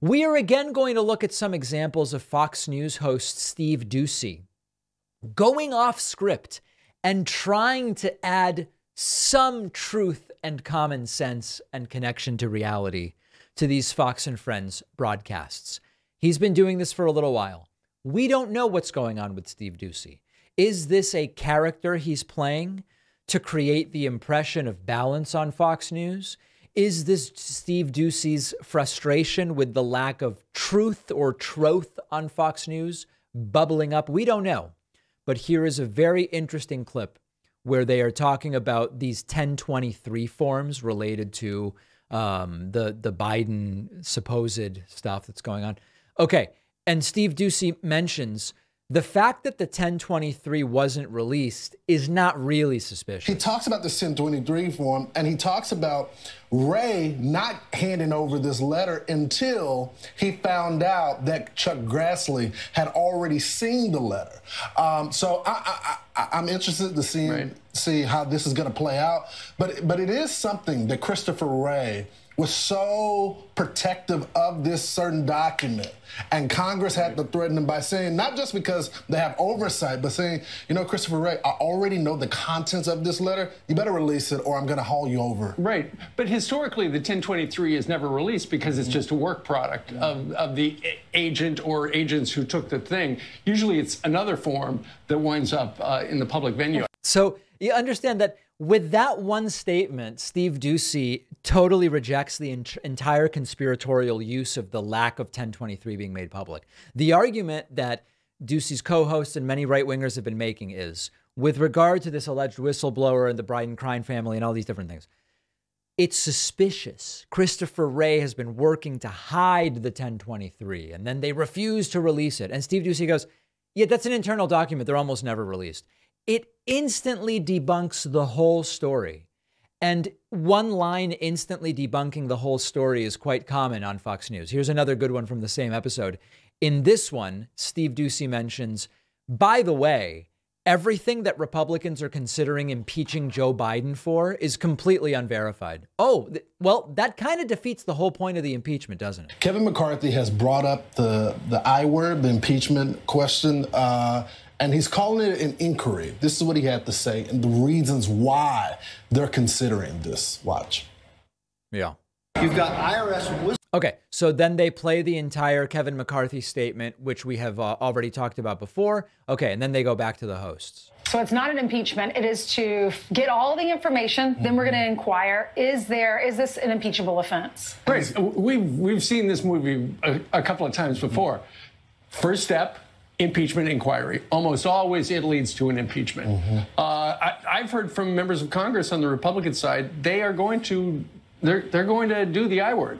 We are again going to look at some examples of Fox News host Steve Doocy going off script and trying to add some truth and common sense and connection to reality to these Fox and Friends broadcasts. He's been doing this for a little while. We don't know what's going on with Steve Doocy. Is this a character he's playing to create the impression of balance on Fox News? Is this Steve Doocy's frustration with the lack of truth or troth on Fox News bubbling up? We don't know. But here is a very interesting clip where they are talking about these 1023 forms related to um, the the Biden supposed stuff that's going on. Okay, and Steve Doocy mentions the fact that the 1023 wasn't released is not really suspicious. He talks about the 1023 form and he talks about Wray not handing over this letter until he found out that Chuck Grassley had already seen the letter. Um, so I, am interested to see right. see how this is going to play out. But but it is something that Christopher Wray was so protective of this certain document. And Congress had to threaten him by saying, not just because they have oversight, but saying, you know, Christopher Wray, I already know the contents of this letter. You better release it or I'm going to haul you over. Right. But historically, the 1023 is never released because it's just a work product of, of the agent or agents who took the thing. Usually it's another form that winds up uh, in the public venue. So you understand that with that one statement, Steve Doocy totally rejects the entire conspiratorial use of the lack of 1023 being made public. The argument that Doocy's co hosts and many right wingers have been making is with regard to this alleged whistleblower and the Biden crime family and all these different things. It's suspicious. Christopher Wray has been working to hide the 1023, and then they refuse to release it. And Steve Doocy goes, Yeah, that's an internal document. They're almost never released it instantly debunks the whole story. And one line instantly debunking the whole story is quite common on Fox News. Here's another good one from the same episode. In this one, Steve Doocy mentions, by the way, everything that Republicans are considering impeaching Joe Biden for is completely unverified. Oh, th- well, that kind of defeats the whole point of the impeachment, doesn't it? Kevin McCarthy has brought up the the I word, the impeachment question. Uh, and he's calling it an inquiry. This is what he had to say and the reasons why they're considering this. Watch. Yeah. You've got IRS. Okay, so then they play the entire Kevin McCarthy statement, which we have uh, already talked about before. Okay, and then they go back to the hosts. So it's not an impeachment. It is to get all the information. Mm-hmm. Then we're going to inquire: Is there is this an impeachable offense? Right. We've we've seen this movie a, a couple of times before. First step: impeachment inquiry. Almost always it leads to an impeachment. Mm-hmm. Uh, I, have heard from members of Congress on the Republican side they are going to they're they're going to do the I word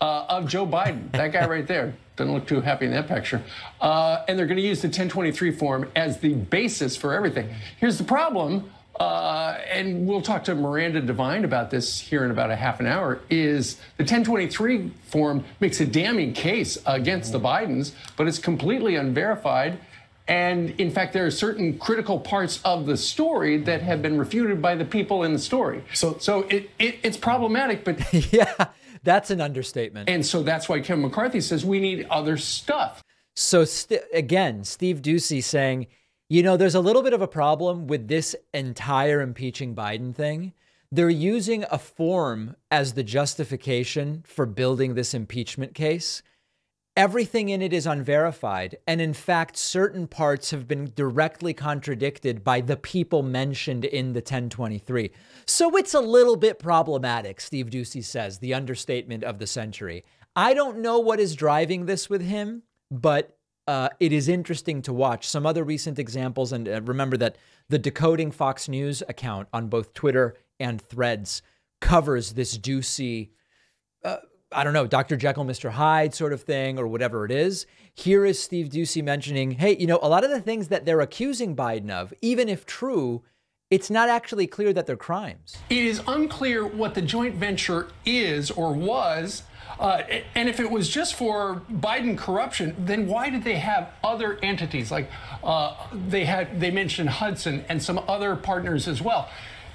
uh, of Joe Biden. that guy right there doesn't look too happy in that picture. Uh, and they're going to use the 1023 form as the basis for everything. Here's the problem. Uh, and we'll talk to Miranda Devine about this here in about a half an hour, is the 1023 form makes a damning case against the Bidens, but it's completely unverified. And in fact, there are certain critical parts of the story that have been refuted by the people in the story. So, so it, it it's problematic, but yeah, that's an understatement. And so that's why Kevin McCarthy says we need other stuff. So st- again, Steve Doocy saying you know, there's a little bit of a problem with this entire impeaching Biden thing. They're using a form as the justification for building this impeachment case. Everything in it is unverified. And in fact, certain parts have been directly contradicted by the people mentioned in the 1023. So it's a little bit problematic, Steve Doocy says, the understatement of the century. I don't know what is driving this with him, but uh, it is interesting to watch. Some other recent examples, and uh, remember that the Decoding Fox News account on both Twitter and Threads covers this Doocy, uh, I don't know, Dr. Jekyll, Mr. Hyde sort of thing, or whatever it is. Here is Steve Doocy mentioning, hey, you know, a lot of the things that they're accusing Biden of, even if true, it's not actually clear that they're crimes. It is unclear what the joint venture is or was uh, and if it was just for Biden corruption, then why did they have other entities like uh, they had? They mentioned Hudson and some other partners as well.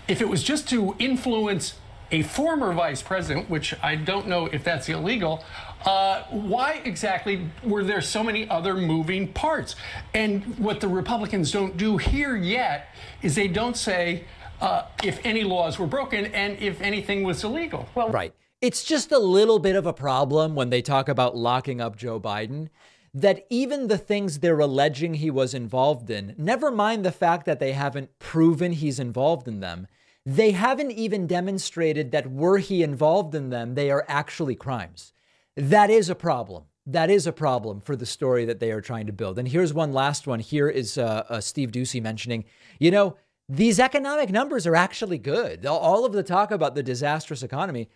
If it was just to influence a former vice president, which I don't know if that's illegal. Uh, why exactly were there so many other moving parts? And what the Republicans don't do here yet is they don't say uh, if any laws were broken and if anything was illegal. Well, right. It's just a little bit of a problem when they talk about locking up Joe Biden that even the things they're alleging he was involved in, never mind the fact that they haven't proven he's involved in them, they haven't even demonstrated that were he involved in them, they are actually crimes. That is a problem. That is a problem for the story that they are trying to build. And here's one last one. Here is uh, uh, Steve Doocy mentioning, you know, these economic numbers are actually good. All of the talk about the disastrous economy,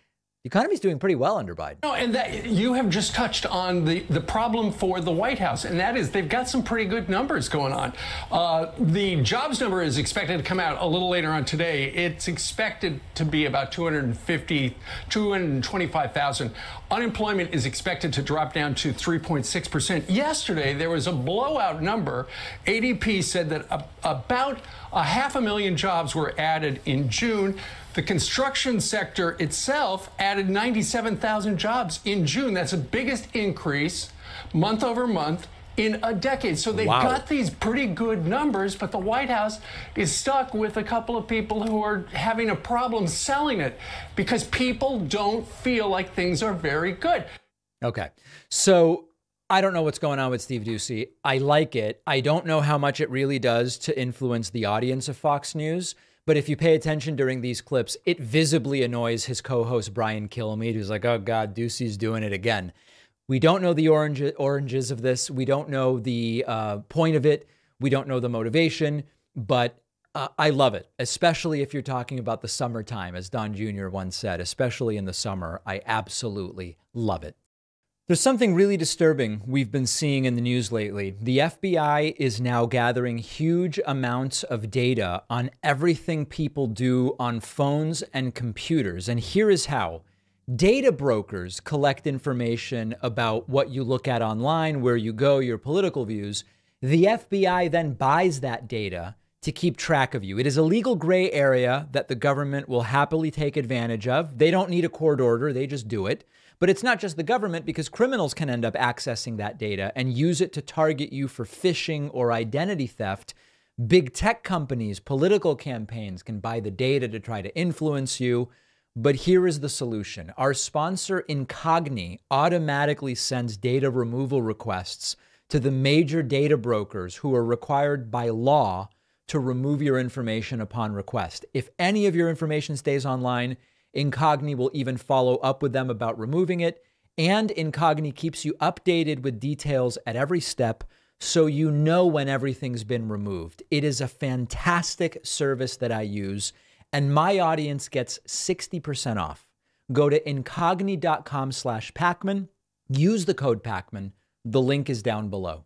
the economy is doing pretty well under Biden. No, and that you have just touched on the, the problem for the White House, and that is they've got some pretty good numbers going on. Uh, the jobs number is expected to come out a little later on today. It's expected to be about 250, 225,000. Unemployment is expected to drop down to 3.6%. Yesterday, there was a blowout number. ADP said that a, about a half a million jobs were added in June. The construction sector itself added 97,000 jobs in June. That's the biggest increase month over month in a decade. So they've wow. got these pretty good numbers, but the White House is stuck with a couple of people who are having a problem selling it because people don't feel like things are very good. Okay. So I don't know what's going on with Steve Doocy. I like it. I don't know how much it really does to influence the audience of Fox News. But if you pay attention during these clips, it visibly annoys his co-host Brian Kilmeade, who's like, "Oh God, Doocy's doing it again." We don't know the orange, oranges of this. We don't know the uh, point of it. We don't know the motivation. But uh, I love it, especially if you're talking about the summertime, as Don Jr. once said. Especially in the summer, I absolutely love it. There's something really disturbing we've been seeing in the news lately. The FBI is now gathering huge amounts of data on everything people do on phones and computers. And here is how data brokers collect information about what you look at online, where you go, your political views. The FBI then buys that data to keep track of you. It is a legal gray area that the government will happily take advantage of. They don't need a court order, they just do it. But it's not just the government because criminals can end up accessing that data and use it to target you for phishing or identity theft. Big tech companies, political campaigns can buy the data to try to influence you. But here is the solution. Our sponsor, Incogni, automatically sends data removal requests to the major data brokers who are required by law to remove your information upon request. If any of your information stays online, Incogni will even follow up with them about removing it. And Incogni keeps you updated with details at every step so you know when everything's been removed. It is a fantastic service that I use, and my audience gets 60% off. Go to incogni.com slash Pakman, use the code Pakman. The link is down below.